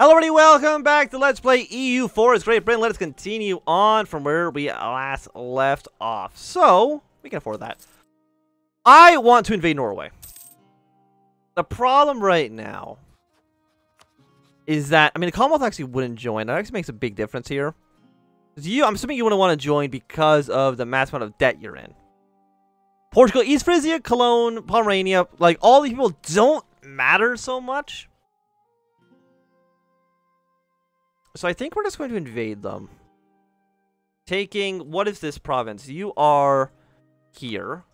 Hello everybody, welcome back to Let's Play EU4 as Great Britain. Let us continue on from where we last left off. So, we can afford that. I want to invade Norway. The problem right now is that, I mean, the Commonwealth actually wouldn't join. That actually makes a big difference here. You, I'm assuming you wouldn't want to join because of the mass amount of debt you're in. Portugal, East Frisia, Cologne, Pomerania, like, all these people don't matter so much. So I think we're just going to invade them. Taking, what is this province? You are here.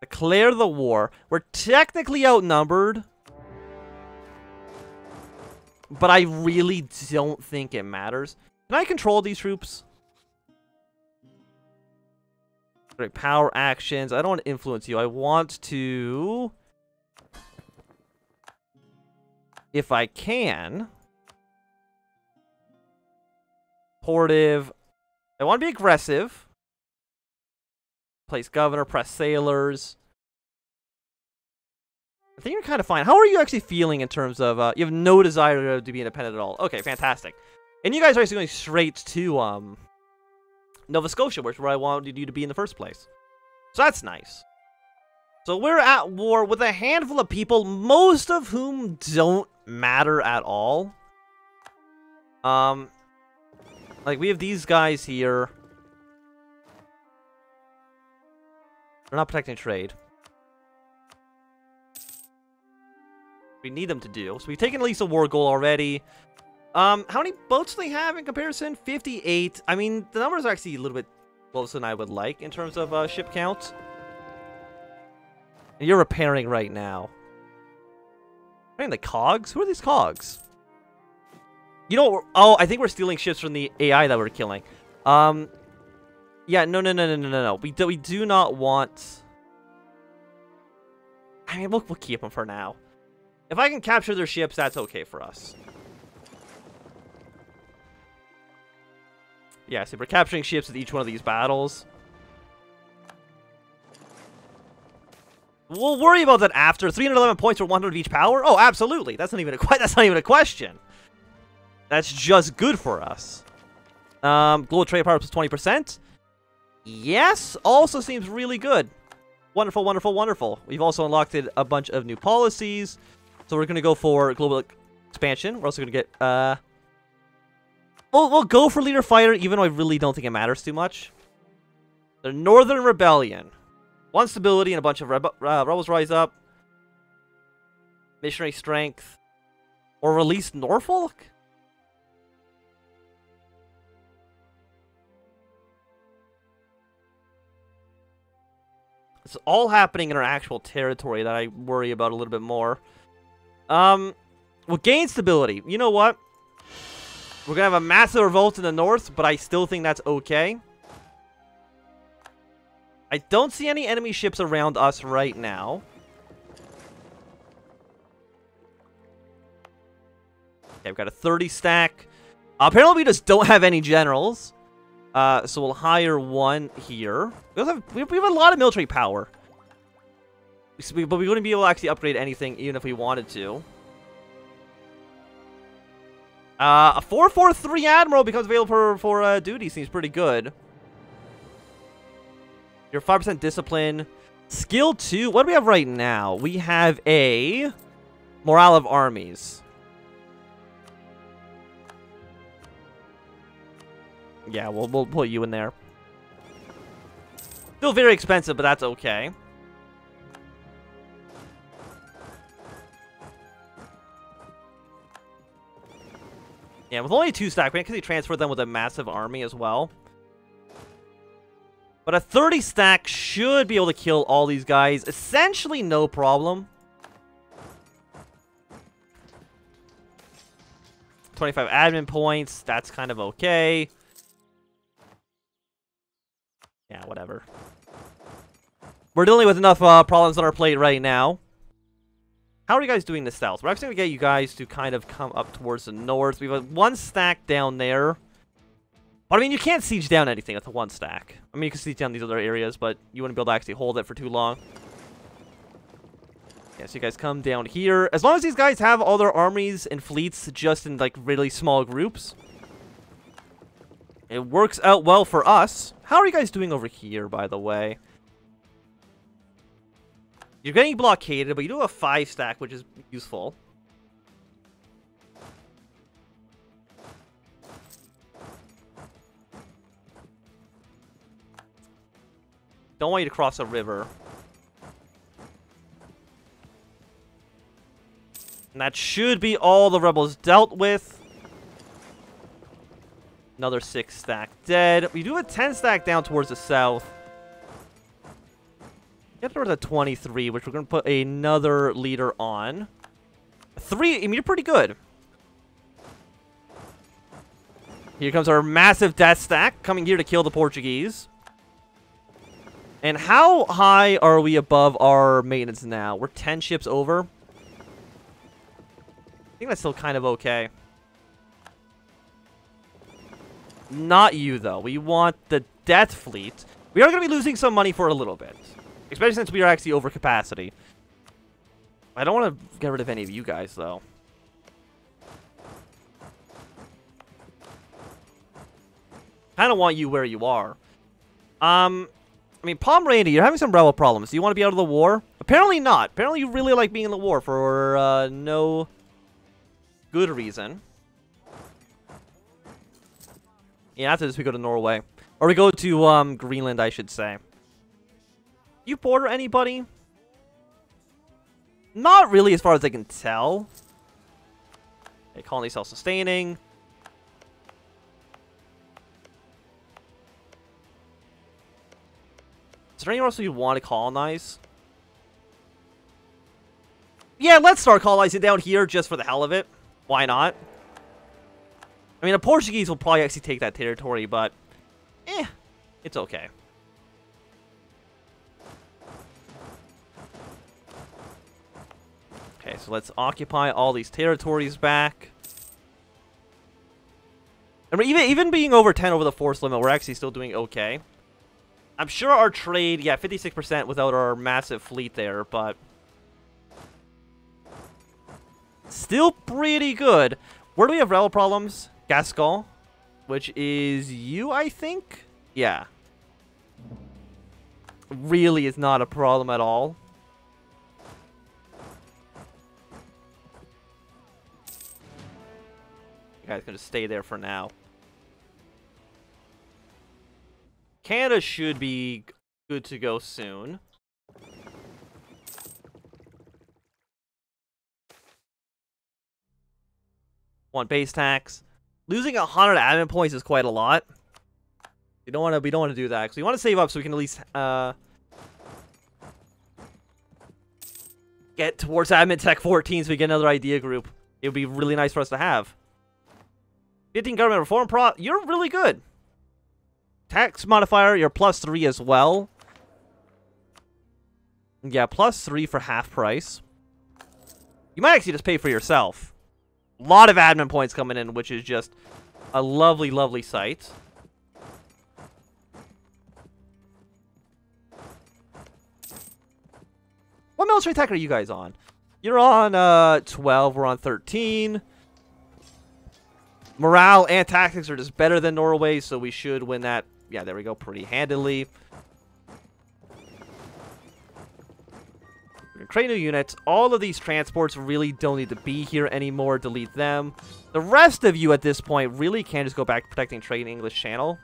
Declare the war. We're technically outnumbered. But I really don't think it matters. Can I control these troops? Great power actions. I don't want to influence you. I want to... If I can... Portive. I want to be aggressive. Place governor, press sailors. I think you're kind of fine. How are you actually feeling in terms of, uh, you have no desire to be independent at all. Okay, fantastic. And you guys are actually going straight to, um, Nova Scotia, which is where I wanted you to be in the first place. So that's nice. So we're at war with a handful of people, most of whom don't matter at all. Um, like, we have these guys here. They're not protecting trade. We need them to do. So we've taken at least a war goal already. Um, how many boats do they have in comparison? 58. I mean, the numbers are actually a little bit closer than I would like in terms of uh, ship count. And you're repairing right now. Repairing the cogs? Who are these cogs? You know, oh, I think we're stealing ships from the AI that we're killing. Um, yeah, no, no, no, no, no, no, no. We do, we do not want... I mean, we'll, we'll keep them for now. If I can capture their ships, that's okay for us. Yeah, so we're capturing ships with each one of these battles. We'll worry about that after. 311 points for 100 of each power? Oh, absolutely. That's not even a that's not even a question. That's just good for us. Um, global trade power plus 20%. Yes, also seems really good. Wonderful, wonderful, wonderful. We've also unlocked a bunch of new policies. So we're going to go for global expansion. We're also going to get... Uh, we'll, we'll go for leader fighter, even though I really don't think it matters too much. The Northern Rebellion. One stability and a bunch of rebe uh, rebels rise up. Missionary strength. Or release Norfolk? It's all happening in our actual territory that I worry about a little bit more. Um, we'll gain stability. You know what? We're going to have a massive revolt in the north, but I still think that's okay. I don't see any enemy ships around us right now. Okay, we've got a 30 stack. Apparently we just don't have any generals. Uh, so we'll hire one here. We have, we have a lot of military power. But we wouldn't be able to actually upgrade anything even if we wanted to. Uh, a 443 Admiral becomes available for, for uh, duty. Seems pretty good. Your 5% discipline. Skill 2. What do we have right now? We have a Morale of Armies. Yeah, we'll, we'll put you in there. Still very expensive, but that's okay. Yeah, with only two stack, we can actually transfer them with a massive army as well. But a 30 stack should be able to kill all these guys. Essentially no problem. 25 admin points. That's kind of okay. Yeah, whatever. We're dealing with enough uh, problems on our plate right now. How are you guys doing the south? We're actually going to get you guys to kind of come up towards the north. We have one stack down there. But, I mean, you can't siege down anything with the one stack. I mean, you can siege down these other areas, but you wouldn't be able to actually hold it for too long. Yeah, so you guys come down here. As long as these guys have all their armies and fleets just in, like, really small groups. It works out well for us. How are you guys doing over here, by the way? You're getting blockaded, but you do have a 5 stack, which is useful. Don't want you to cross a river. And that should be all the rebels dealt with. Another 6 stack dead. We do have a 10 stack down towards the south. Get towards a 23, which we're going to put another leader on. Three, I mean, you're pretty good. Here comes our massive death stack, coming here to kill the Portuguese. And how high are we above our maintenance now? We're 10 ships over. I think that's still kind of okay. Not you, though. We want the Death Fleet. We are going to be losing some money for a little bit. Especially since we are actually over capacity. I don't want to get rid of any of you guys, though. kind of want you where you are. Um, I mean, Pomerania, you're having some rebel problems. Do you want to be out of the war? Apparently not. Apparently you really like being in the war for uh, no good reason. Yeah, after this we go to Norway. Or we go to um, Greenland, I should say. You border anybody? Not really as far as I can tell. Okay, colony self-sustaining. Is there anywhere else you want to colonize? Yeah, let's start colonizing down here just for the hell of it. Why not? I mean, the Portuguese will probably actually take that territory, but... Eh, it's okay. Okay, so let's occupy all these territories back. I mean, even, even being over 10 over the force limit, we're actually still doing okay. I'm sure our trade, yeah, 56% without our massive fleet there, but... Still pretty good. Where do we have rail problems? Gascon, which is you, I think? Yeah. Really is not a problem at all. You guys can just stay there for now. Canada should be good to go soon. Want base tax. Losing 100 admin points is quite a lot. We don't want to. We don't want to do that because we want to save up so we can at least uh, get towards admin tech 14 so we get another idea group. It would be really nice for us to have. 15 government reform pro. You're really good tax modifier, you're plus three as well. Yeah, plus three for half price. You might actually just pay for yourself. Lot of admin points coming in, which is just a lovely, lovely sight. What military tech are you guys on? You're on uh, 12, we're on 13. Morale and tactics are just better than Norway, so we should win that yeah, there we go, pretty handily. New units. All of these transports really don't need to be here anymore. Delete them. The rest of you at this point really can just go back to protecting trade in English Channel.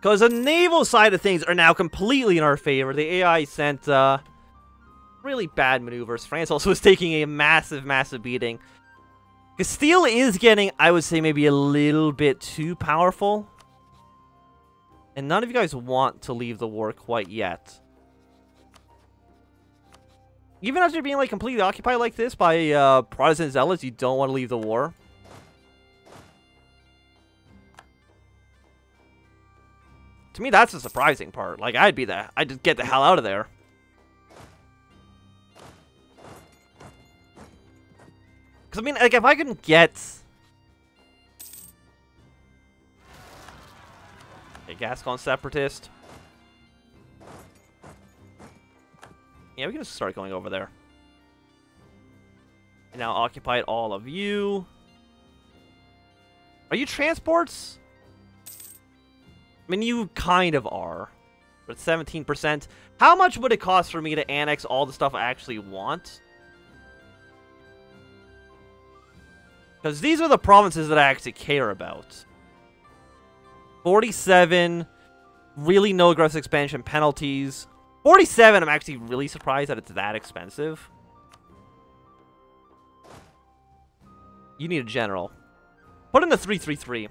Because the naval side of things are now completely in our favor. The AI sent uh, really bad maneuvers. France also is taking a massive, massive beating. Castile is getting, I would say, maybe a little bit too powerful. And none of you guys want to leave the war quite yet. Even after being like completely occupied like this by uh, Protestant zealots, you don't want to leave the war. To me, that's the surprising part. Like, I'd be that. I'd just get the hell out of there. Because, I mean, like, if I can get A Gascon Separatist. Yeah, we can just start going over there. And now occupied all of you. Are you transports? I mean, you kind of are. But 17%. How much would it cost for me to annex all the stuff I actually want? Because these are the provinces that I actually care about. 47. Really no aggressive expansion penalties. 47, I'm actually really surprised that it's that expensive. You need a general. Put in the 333.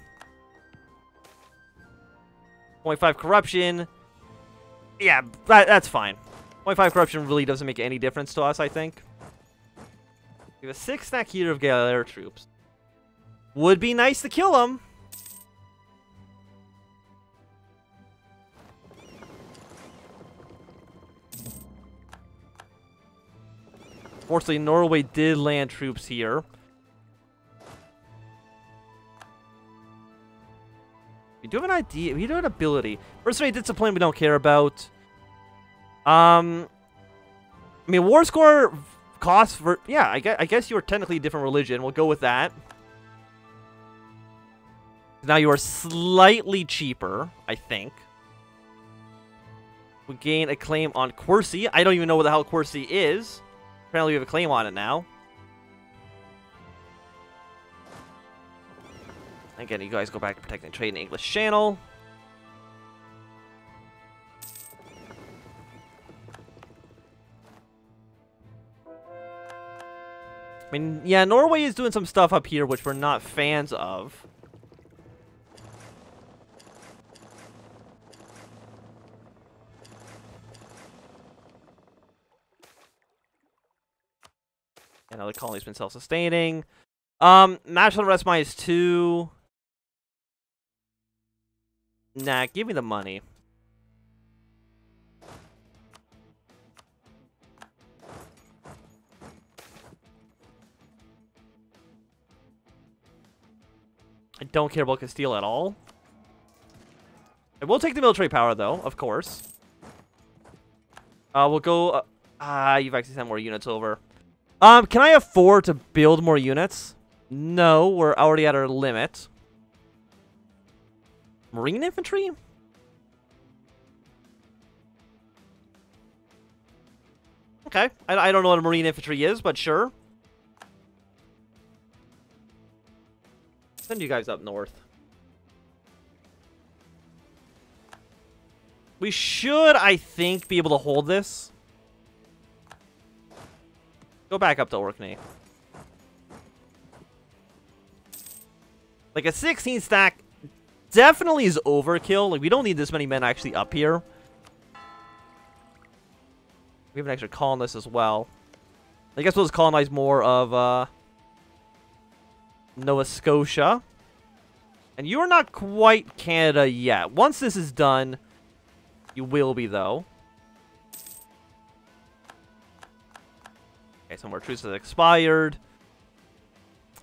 0.5 corruption. Yeah, that, that's fine. 0.5 corruption really doesn't make any difference to us, I think. We have a six stack here of Galera troops. Would be nice to kill them. Fortunately, Norway did land troops here. We do have an idea. We do have an ability. First rate discipline we don't care about. Um, I mean, war score costs for... Yeah, I guess, I guess you're technically a different religion. We'll go with that. Now you are slightly cheaper, I think. We gain a claim on Quercy. I don't even know what the hell Quercy is. Apparently we have a claim on it now. Again, you guys go back to protecting trade in English Channel. I mean, yeah, Norway is doing some stuff up here which we're not fans of. Other colony's been self-sustaining. Um, national rest minus two. Nah, give me the money. I don't care about Castile at all. I will take the military power, though, of course. Uh, we'll go... Uh, ah, you've actually sent more units over. Um, can I afford to build more units? No, we're already at our limit. Marine infantry? Okay. I, I don't know what a marine infantry is, but sure. Send you guys up north. We should, I think, be able to hold this. Go back up to Orkney. Like, a 16 stack definitely is overkill. Like, we don't need this many men actually up here. We have an extra colonist as well. I guess we'll just colonize more of, uh... Nova Scotia. And you are not quite Canada yet. Once this is done, you will be, though. Okay, some more truce has expired.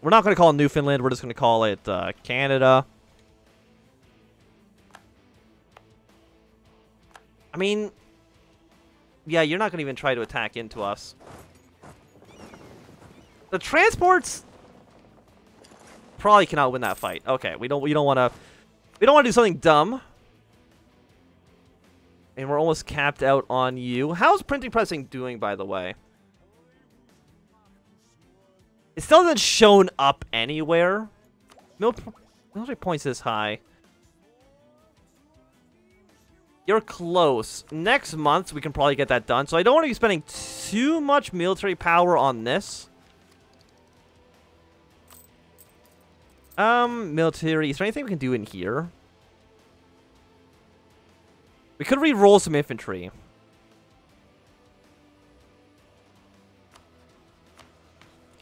We're not going to call it Newfoundland. We're just going to call it uh, Canada. I mean, yeah, you're not going to even try to attack into us. The transports probably cannot win that fight. Okay, we don't we don't want to we don't want to do something dumb. And we're almost capped out on you. How's printing pressing doing, by the way? It still hasn't shown up anywhere. Military points this high. You're close. Next month, we can probably get that done. So I don't want to be spending too much military power on this. Um, military. Is there anything we can do in here? We could re-roll some infantry.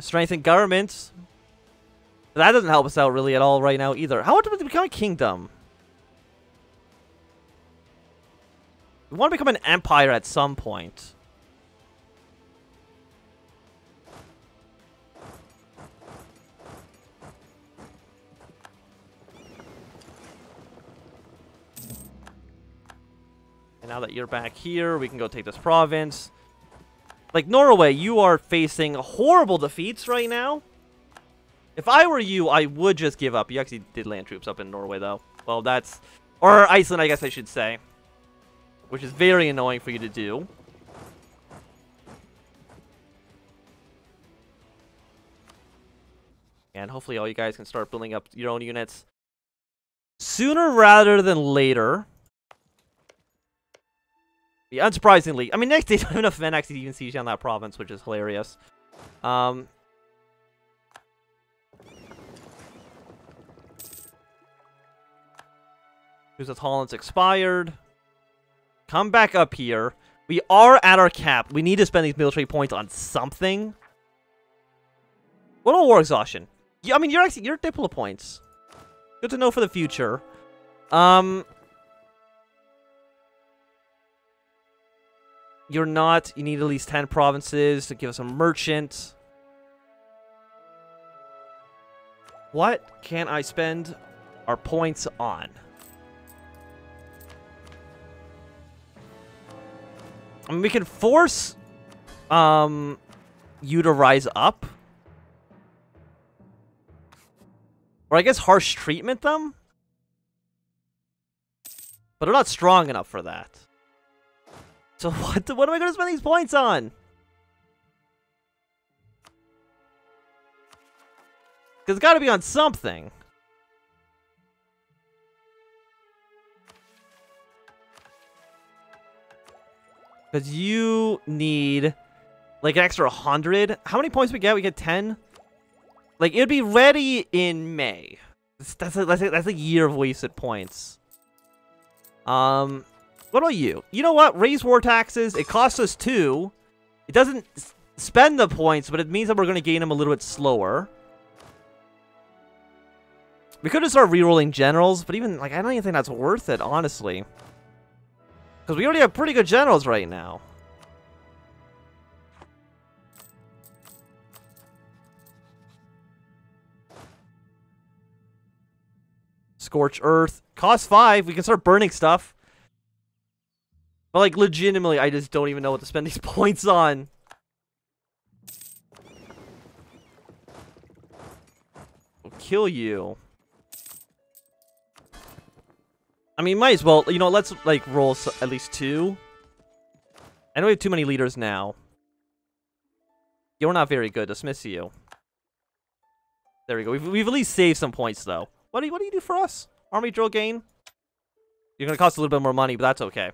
Strengthen government. That doesn't help us out really at all right now either. How much to become a kingdom? We want to become an empire at some point. And now that you're back here, we can go take this province. Like, Norway, you are facing horrible defeats right now. If I were you, I would just give up. You actually did land troops up in Norway, though. Well, that's... Or Iceland, I guess I should say. Which is very annoying for you to do. And hopefully all you guys can start building up your own units sooner rather than later. Yeah, unsurprisingly. I mean, next day, don't have enough men actually even siege down that province, which is hilarious. Um, Because Holland's expired. Come back up here. We are at our cap. We need to spend these military points on something. What about war exhaustion? Yeah, I mean, you're actually you're Diplo points. Good to know for the future. Um, you're not. You need at least ten provinces to give us a merchant. What can I spend our points on? I mean, we can force um, you to rise up. Or I guess harsh treatment them? But they're not strong enough for that. So what, what am I going to spend these points on? Because it's got to be on something. Because you need like an extra 100. How many points we get? We get 10? Like, it would be ready in May. That's a, that's a, that's a year of wasted points. Um, what about you? You know what? Raise war taxes. It costs us two. It doesn't spend the points, but it means that we're going to gain them a little bit slower. We could have started rerolling generals, but even, like, I don't even think that's worth it, honestly. Because we already have pretty good generals right now. Scorch Earth. Cost 5. We can start burning stuff. But, like, legitimately, I just don't even know what to spend these points on. We'll kill you. I mean, might as well. You know, let's, like, roll at least two. I know we have too many leaders now. You're not very good. Dismiss you. There we go. We've, we've at least saved some points, though. What do you, what do you do for us? Army drill gain? You're going to cost a little bit more money, but that's okay.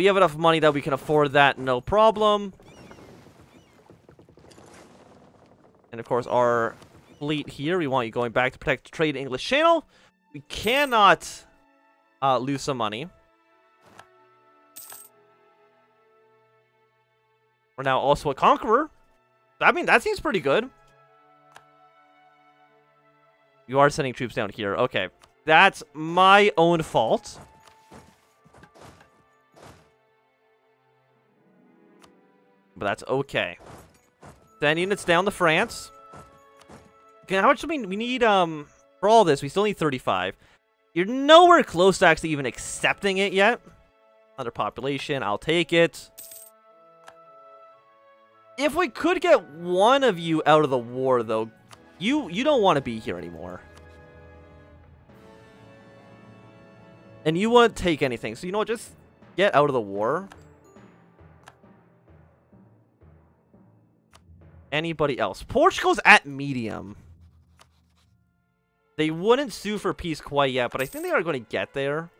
We have enough money that we can afford that, no problem. And, of course, our fleet here, we want you going back to protect the trade English Channel. We cannot uh, lose some money. We're now also a conqueror. I mean, that seems pretty good. You are sending troops down here. Okay. That's my own fault. But that's okay. Send units down to France. Okay, how much do we, we need, um... For all this, we still need 35. You're nowhere close to actually even accepting it yet. Under population, I'll take it. If we could get one of you out of the war, though, you you don't want to be here anymore. And you won't take anything. So, you know what? Just get out of the war. Anybody else? Portugal's at medium. They wouldn't sue for peace quite yet, but I think they are going to get there.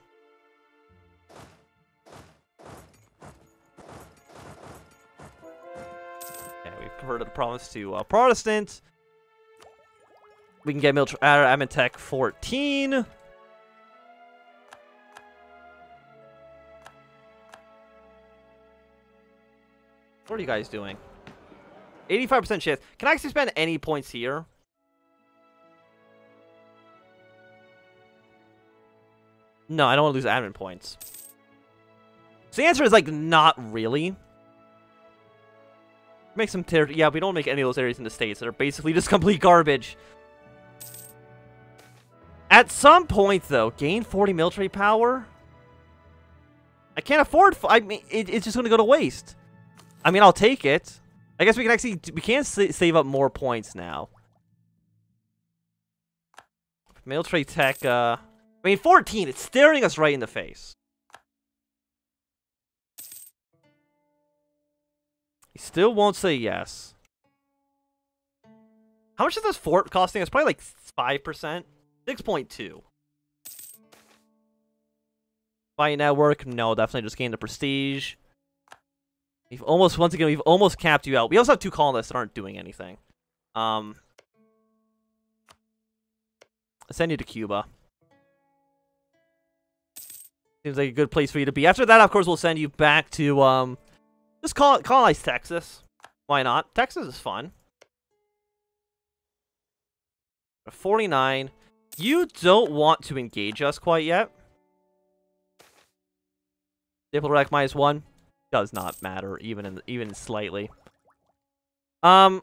Okay, we've converted the province to uh, Protestant. We can get military uh, Amatech 14. What are you guys doing? 85% chance. Can I actually spend any points here? No, I don't want to lose admin points. So the answer is, like, not really. Make some territory. Yeah, we don't make any of those areas in the States that are basically just complete garbage. At some point, though, gain 40 military power? I can't afford... I mean, it, it's just going to go to waste. I mean, I'll take it. I guess we can actually we can save up more points now. Military tech. Uh, I mean, 14. It's staring us right in the face. He still won't say yes. How much is this fort costing? It's probably like 5%. 6.2. Fight network? No, definitely just gain the prestige. We've almost, once again, we've almost capped you out. We also have two colonists that aren't doing anything. Um, I'll send you to Cuba. Seems like a good place for you to be. After that, of course, we'll send you back to, um, just call it, colonize Texas. Why not? Texas is fun. 49. You don't want to engage us quite yet. Diplomatic minus one does not matter, even in even slightly. Um.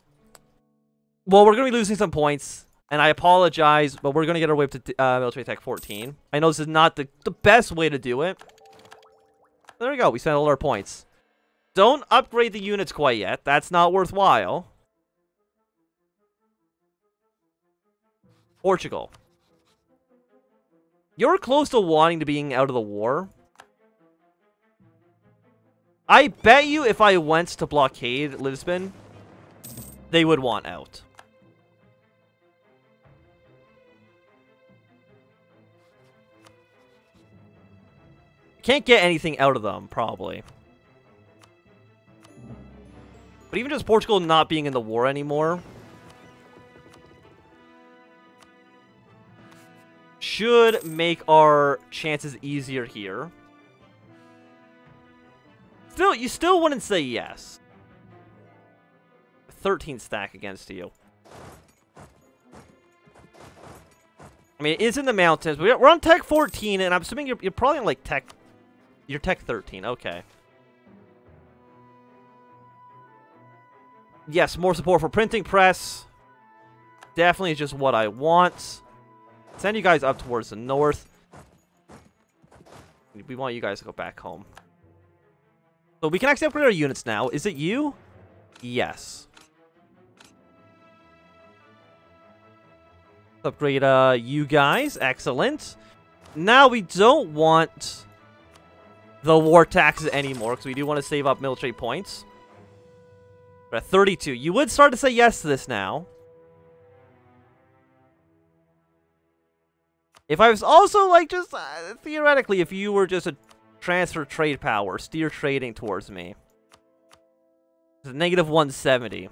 Well, we're gonna be losing some points, and I apologize, but we're gonna get our way up to uh, military tech 14. I know this is not the the best way to do it. There we go. We spent all our points. Don't upgrade the units quite yet. That's not worthwhile. Portugal. You're close to wanting to being out of the war. I bet you if I went to blockade Lisbon, they would want out. Can't get anything out of them, probably. But even just Portugal not being in the war anymore, should make our chances easier here. Still, you still wouldn't say yes. 13 stack against you. I mean, it's in the mountains. We're on tech 14, and I'm assuming you're, you're probably on, like, tech... You're tech 13. Okay. Yes, more support for printing press. Definitely just what I want. Send you guys up towards the north. We want you guys to go back home. So we can actually upgrade our units now. Is it you? Yes. Upgrade uh, you guys. Excellent. Now we don't want the war taxes anymore because we do want to save up military points. We're at 32. You would start to say yes to this now. If I was also, like, just, uh, theoretically, if you were just a transfer trade power, steer trading towards me. It's negative 170.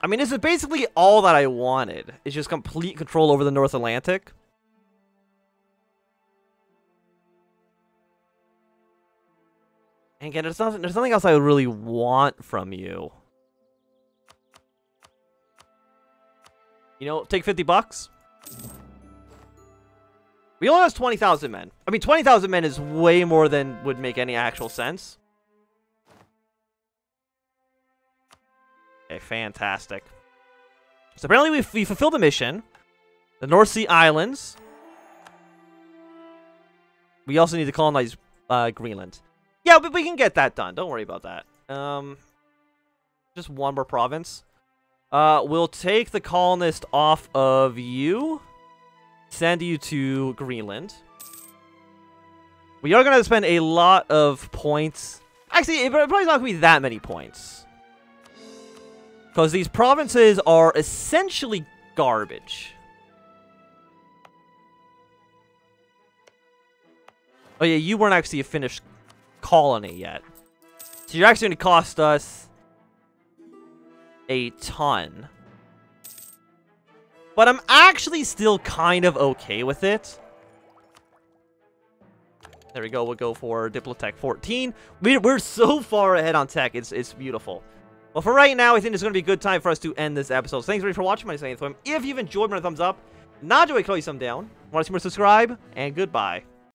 I mean, this is basically all that I wanted. It's just complete control over the North Atlantic. And again, there's nothing, there's nothing else I really want from you. You know, take 50 bucks. We only have 20,000 men. I mean, 20,000 men is way more than would make any actual sense. Okay, fantastic. So apparently we, we fulfilled the mission. The North Sea Islands. We also need to colonize uh, Greenland. Yeah, but we can get that done. Don't worry about that. Um, just one more province. Uh, we'll take the colonist off of you send you to Greenland. We are going to spend a lot of points. Actually, it probably not going to be that many points. Because these provinces are essentially garbage. Oh yeah, you weren't actually a finished colony yet. So you're actually going to cost us a ton. But I'm actually still kind of okay with it. There we go. We'll go for Diplotech 14. We, we're so far ahead on tech. It's it's beautiful. Well, for right now, I think it's going to be a good time for us to end this episode. So thanks for watching. My is If you've enjoyed, my thumbs up. Not do a close thumb down. Want to see more, subscribe. And goodbye.